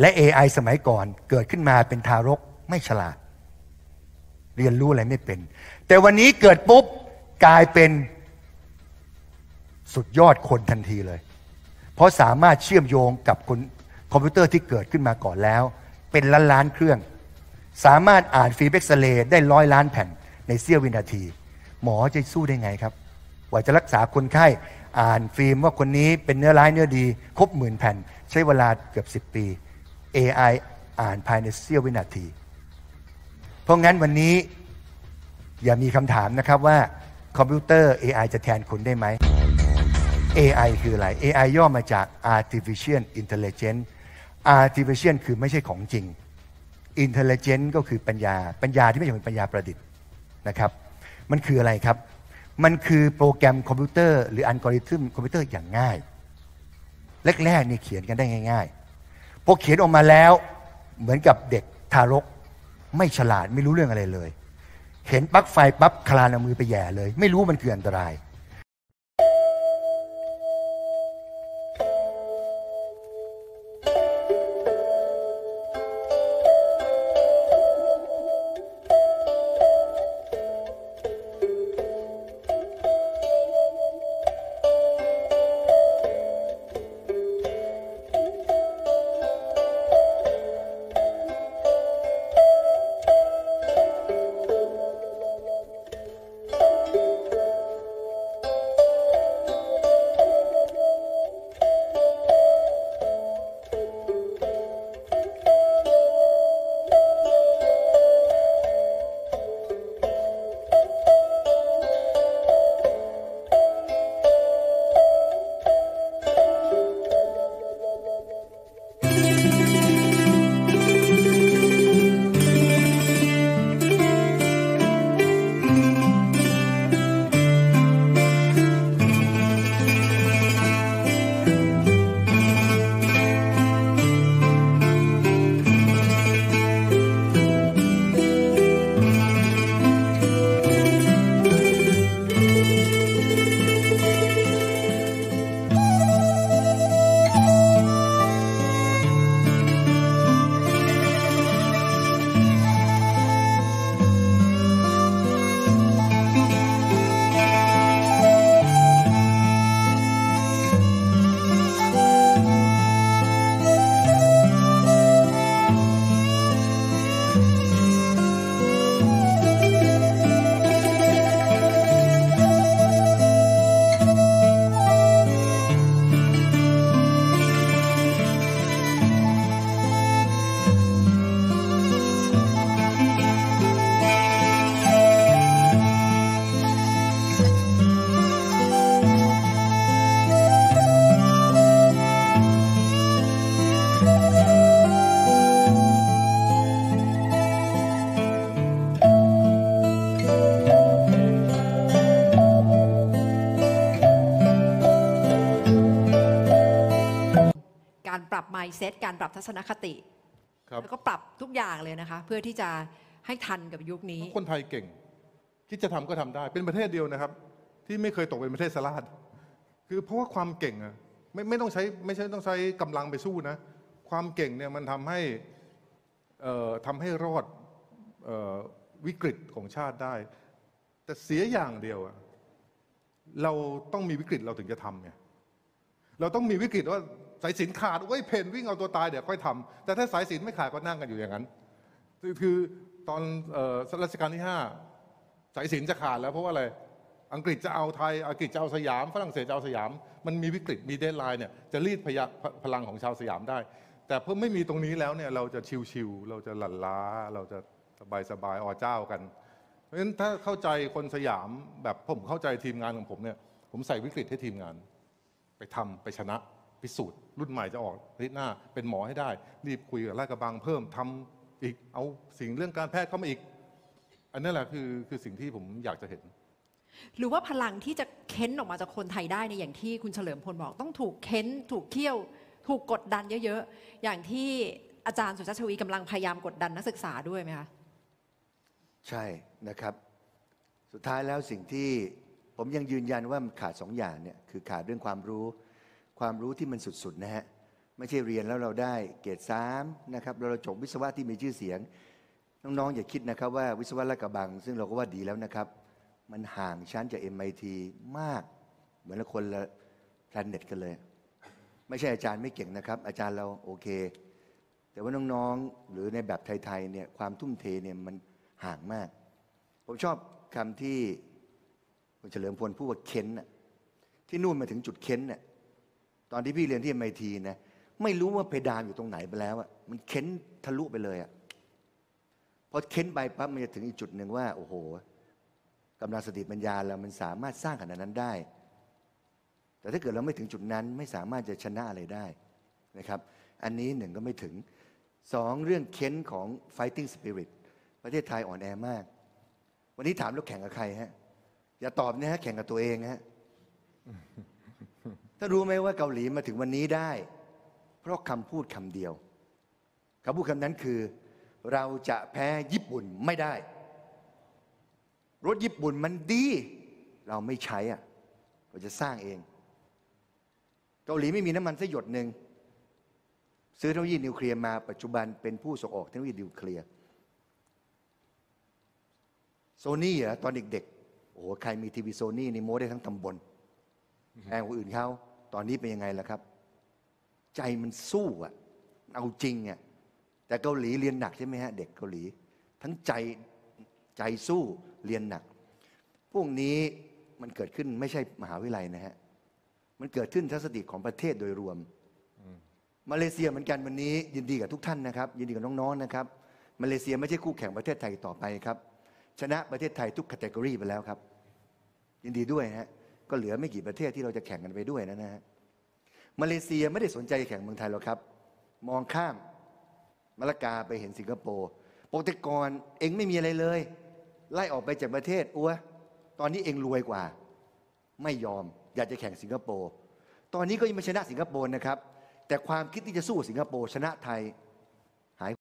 และ AI สมัยก่อนเกิดขึ้นมาเป็นทารกไม่ฉลาด เรียนรู้อะไรไม่เป็น แต่วันนี้เกิดปุ๊บกลายเป็นสุดยอดคนทันทีเลย เพราะสามารถเชื่อมโยงกับคนคอมพิวเตอร์ที่เกิดขึ้นมาก่อนแล้ว เป็นล้านล้านเครื่อง สามารถอ่านฟิล์มเอ็กซเรย์ได้ร้อยล้านแผ่นในเสี้ยววินาที หมอจะสู้ได้ไงครับกว่าจะรักษาคนไข้อ่านฟิล์มว่าคนนี้เป็นเนื้อร้ายเนื้อดี ครบหมื่นแผ่น ใช้เวลาเกือบ 10 ปี AI อ่านภายในเสี้ยววินาที เพราะงั้นวันนี้อย่ามีคำถามนะครับว่าคอมพิวเตอร์ AI จะแทนคนได้ไหม AI คืออะไร AI ย่อมาจาก artificial intelligence artificial คือไม่ใช่ของจริง intelligent ก็คือปัญญา ปัญญาที่ไม่ใช่เป็นปัญญาประดิษฐ์นะครับ มันคืออะไรครับ มันคือโปรแกรมคอมพิวเตอร์หรืออัลกอริทึมคอมพิวเตอร์อย่างง่าย แรกๆนี่เขียนกันได้ง่าย พอเขียนออกมาแล้ว เหมือนกับเด็กทารก ไม่ฉลาดไม่รู้เรื่องอะไรเลย เห็นปลั๊กไฟปั๊บคลานเอามือไปแย่เลย ไม่รู้มันคืออันตราย ปรับ mindset การปรับทัศนคติ ครับแล้วก็ปรับทุกอย่างเลยนะคะ เพื่อที่จะให้ทันกับยุคนี้ คนไทยเก่ง คิดจะทำก็ทำได้ เป็นประเทศเดียวนะครับ ที่ไม่เคยตกเป็นประเทศสลาด คือเพราะว่าความเก่งอะไม่ไม่ต้องใช้ไม่ใช่ต้องใช้กำลังไปสู้นะ ความเก่งเนี่ยมันทำให้เอ่อทำให้รอดเออวิกฤตของชาติได้ แต่เสียอย่างเดียวอะเราต้องมีวิกฤตเราถึงจะทำไงเราต้องมีวิกฤตว่า สายสินขาดโอ้ยเพนวิ่งเอาตัวตายเดี๋ยวค่อยทำแต่ถ้าสายสินไม่ขาดก็นั่งกันอยู่อย่างนั้น คือตอนรัชกาลที่ห้าสายสินจะขาดแล้วเพราะว่าอะไรอังกฤษจะเอาไทย อังกฤษจะเอาสยาม ฝรั่งเศสจะเอาสยาม มันมีวิกฤต มีเดดไลน์เนี่ย จะรีดพยพลังของชาวสยามได้ แต่เพิ่มไม่มีตรงนี้แล้วเนี่ย เราจะชิวๆ เราจะหลั่นล้า เราจะสบายๆอเจ้ากัน เพราะฉะนั้นถ้าเข้าใจคนสยามแบบผมเข้าใจทีมงานของผมเนี่ย ผมใส่วิกฤตให้ทีมงาน ไปทำไปชนะ พิสูจน์รุ่นใหม่จะออกอาทิตย์หน้า เป็นหมอให้ได้ รีบคุยกับราชกระบังเพิ่มทำอีกเอาสิ่งเรื่องการแพทย์เข้ามาอีก อันนั้นแหละคือคือสิ่งที่ผมอยากจะเห็น หรือว่าพลังที่จะเค้นออกมาจากคนไทยได้ในยอย่างที่คุณเฉลิมพลบอก ต้องถูกเค้น ถูกเคี่ยว ถูกกดดันเยอะๆ อย่างที่อาจารย์สุชาติชวีกำลังพยายามกดดันนักศึกษาด้วยไหมคะใช่นะครับ สุดท้ายแล้วสิ่งที่ผมยังยืนยันว่ามันขาดสองอย่างเนี่ยคือขาดเรื่องความรู้ ความรู้ที่มันสุดๆนะฮะไม่ใช่เรียนแล้วเราได้เกรดสามนะครับเราจบวิศวะที่มีชื่อเสียง น้องๆอย่าคิดนะครับว่าวิศวะลาดกระบัง ซึ่งเราก็ว่าดีแล้วนะครับ มันห่างชั้นจาก MIT มาก เหมือนคนละแพลเน็ตกันเลย ไม่ใช่อาจารย์ไม่เก่งนะครับ อาจารย์เราโอเค แต่ว่าน้องๆหรือในแบบไทยๆเนี่ยความทุ่มเทเนี่ยมันห่างมาก ผมชอบคำที่คุณเฉลิมพลพูดว่าเค้นที่นู่นมาถึงจุดเค้นน่ะ ตอนที่พี่เรียนที่ MIT นะไม่รู้ว่าเพดานอยู่ตรงไหนไปแล้วอะมันเค้นทะลุไปเลยอะพอเค้นไปปั๊บมันจะถึงอีกจุดหนึ่งว่า โอ้โหกำลังสติปัญญาเรามันสามารถสร้างขนาดนั้นได้ แต่ถ้าเกิดเราไม่ถึงจุดนั้นไม่สามารถจะชนะอะไรได้นะครับ อันนี้หนึ่งก็ไม่ถึงสองเรื่องเค้นของ fighting spirit ประเทศไทยอ่อนแอมาก วันนี้ถามแล้วแข่งกับใครฮะอย่าตอบนะฮะแข่งกับตัวเองฮะ ถ้ารู้ไหมว่าเกาหลีมาถึงวันนี้ได้ เพราะคำพูดคำเดียวคำพูดคำนั้นคือ เราจะแพ้ญี่ปุ่นไม่ได้ รถญี่ปุ่นมันดี เราไม่ใช้อะเราจะสร้างเอง เกาหลีไม่มีน้ำมันสักหยดหนึ่งซื้อเทคโนโลยีนิวเคลียร์มาปัจจุบันเป็นผู้ส่งออกเทคโนโลยีนิวเคลียร์โซนี่เหรอตอนเด็กๆโอ้โหใครมีทีวีโซนี่นี่โม้ได้ทั้งตำบลแพงกว่าอื่นเขา ตอนนี้เป็นยังไงล่ะครับ ใจมันสู้อะเอาจริงอะแต่เกาหลีเรียนหนักใช่ไหมฮะเด็กเกาหลี ทั้งใจใจสู้เรียนหนัก พวกนี้มันเกิดขึ้นไม่ใช่มหาวิทยาลัยนะฮะมันเกิดขึ้นทัศนคติของประเทศโดยรวม มาเลเซียเหมือนกันวันนี้ ยินดีกับทุกท่านนะครับ ยินดีกับน้องๆนะครับ มาเลเซียไม่ใช่คู่แข่งประเทศไทยต่อไปครับ ชนะประเทศไทยทุกแคตตากรีไปแล้วครับ ยินดีด้วยฮะ ก็เหลือไม่กี่ประเทศที่เราจะแข่งกันไปด้วยนะนะฮะมาเลเซียไม่ได้สนใจแข่งเมืองไทยหรอกครับ มองข้ามมาลากาไปเห็นสิงคโปร์โปรเตกรเองไม่มีอะไรเลย ไล่ออกไปจากประเทศอัวตอนนี้เองรวยกว่า ไม่ยอม อยากจะแข่งสิงคโปร์ตอนนี้ก็ยังไม่ชนะสิงคโปร์นะครับ แต่ความคิดที่จะสู้สิงคโปร์ชนะไทย